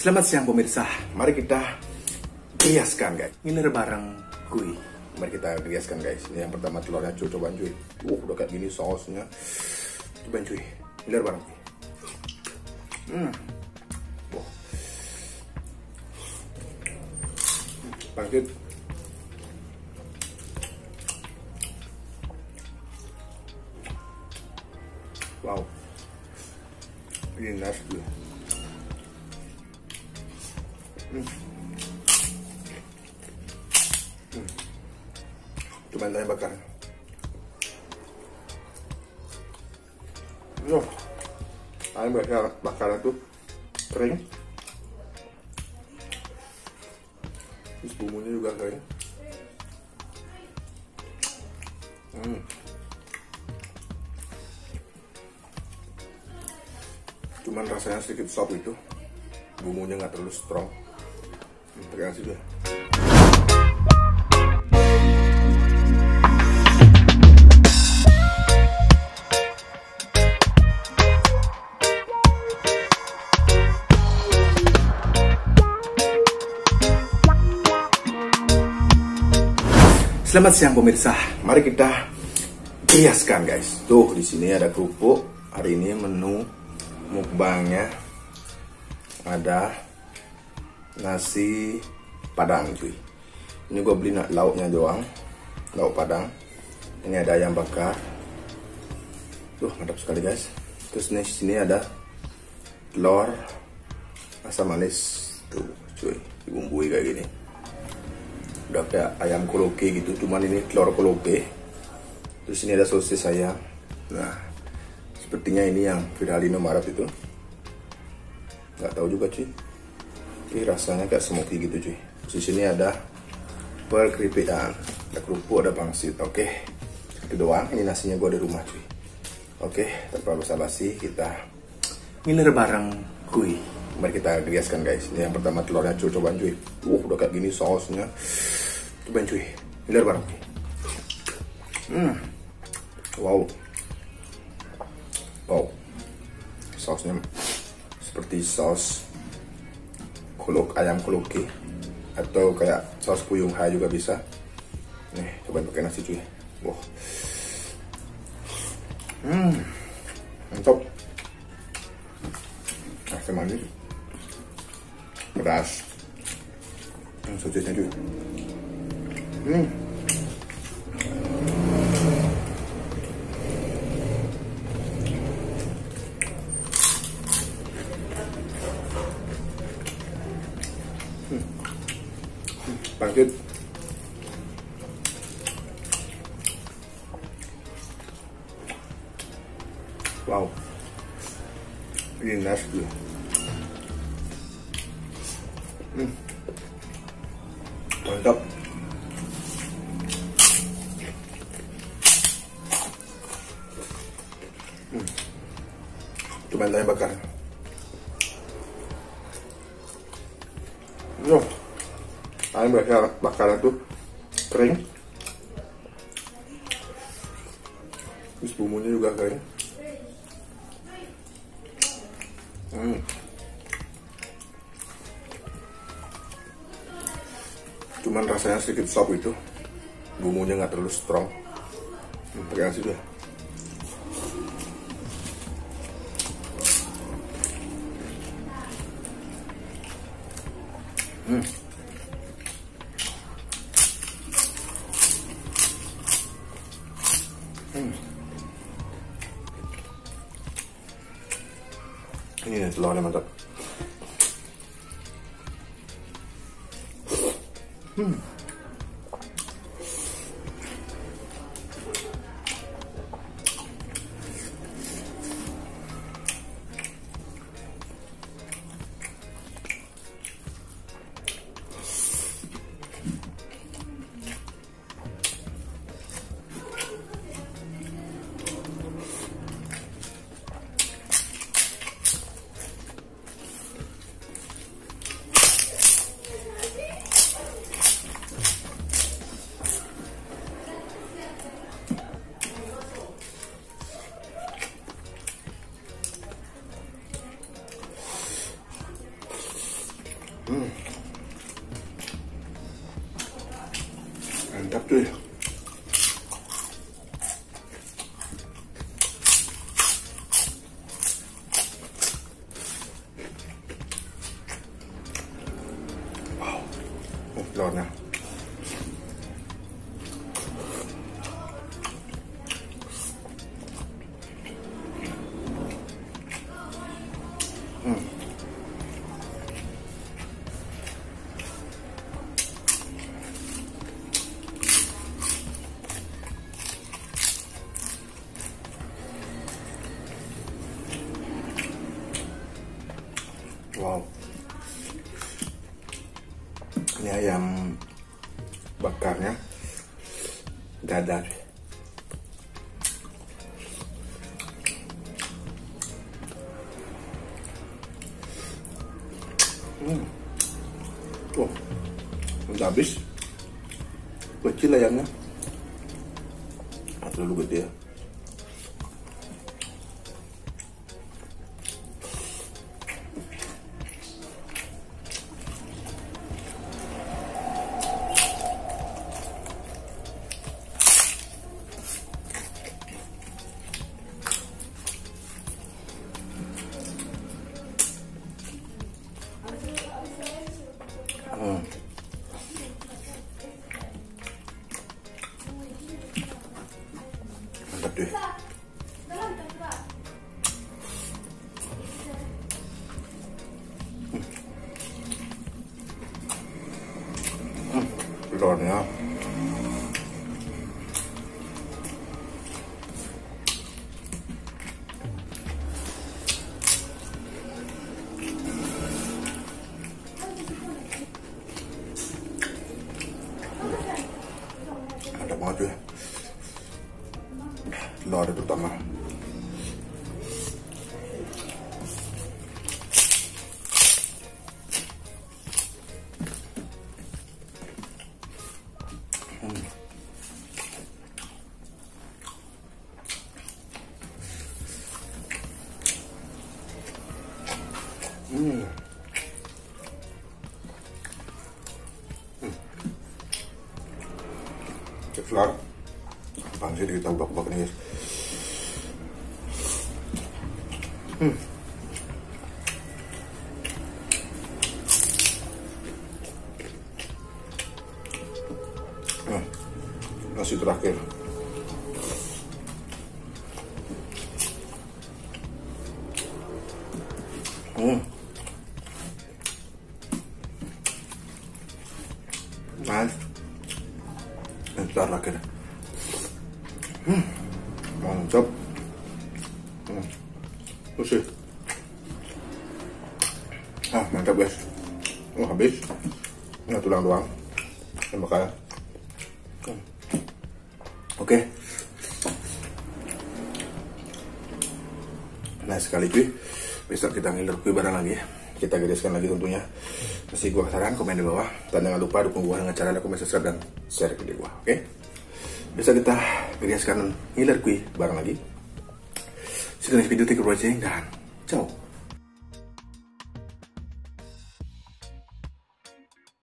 Selamat siang pemirsa, mari kita riaskan guys. Ini bareng kui Mari kita riaskan guys. Ini yang pertama telurnya cuy, coba cuy Uh udah kayak gini sausnya. Coba cuy, ini bareng kui Hmm. Wah. Lanjut Cuma tanya bakar. Yo, ayam bakar bakar itu kering. Terus bumbunya juga kering. Hmm. Cuman rasanya sedikit sop itu, bumbunya nggak terlalu strong. Terima kasih sudah. Selamat siang pemirsa. Mari kita riaskan guys. Tuh di sini ada kerupuk. Hari ini menu mukbangnya ada nasi padang cuy ini gue beli lauknya doang lauk padang ini ada ayam bakar tuh mantap sekali guys terus nih sini ada telur asam manis tuh cuy dibumbui kayak gini udah kayak ayam koloke gitu cuman ini telur koloke. Terus ini ada sosis ayam. Nah sepertinya ini yang viral di Indomaret itu. Nggak tahu juga cuy. Ini rasanya kayak smoky gitu cuy. Di sini ada perkeripitan ada kerupuk ada pangsit. Oke itu doang. Ini nasinya gua di rumah cuy. Oke tanpa basa-basi kita ngiler bareng kui mari kita riaskan guys. Ini yang pertama telurnya cuy coba cuy. Uh udah kayak gini sausnya. Coba cuy. Ngiler bareng hmm. Wow. Wow. Sausnya seperti saus kuluk ayam kuluki atau kayak saus puyung hai juga bisa. Nih coba pakai nasi cuy. Wah hmm. Mantap. Nasi manis pedas yang sosisnya cuy hmm lanjut wow ini nasi dulu hmm. mantap hmm. cuma tanya bakar Yo ayam bakar bakaran tuh kering terus bumbunya juga kering hmm. Cuman rasanya sedikit sop itu bumbunya nggak terlalu strong hmm, terima kasih sudah Hmm. Hmm. Ini telurnya mantap. Hmm. Hmm. Mantap cuy. Wow. Oh, telurnya. Wow. Ini ayam bakarnya dadar. Hmm. Oh, udah habis. Kecil ayamnya. Atau dulu gede ya. Mantap Telur terutama. Hmm. Hmm. Kita ubah-ubah nih guys. Hmm. Nah, nasi terakhir. Hmm. Mas. Bentar lagi. Hmm. Mantap. Hmm. Ah, mantap guys. Oh, habis. Nggak tulang doang. Yang bakal. Hmm. Oke. Nah, sekali cuy. Besok kita ngiler kue bareng lagi ya. Kita gariskan lagi tentunya. Kasih gua saran, komen di bawah. Dan jangan lupa dukung gua dengan cara like, komen, subscribe, dan share video gua. Oke? Besok kita gariskan ngiler kue bareng lagi. See you next video. You for watching. Dan ciao.